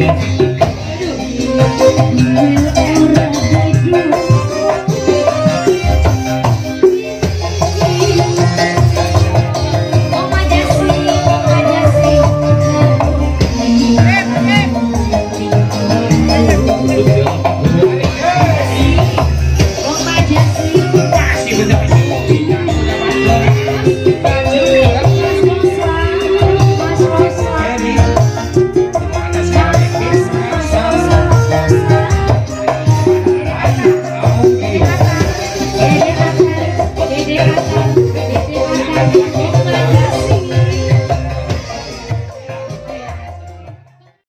Terima Música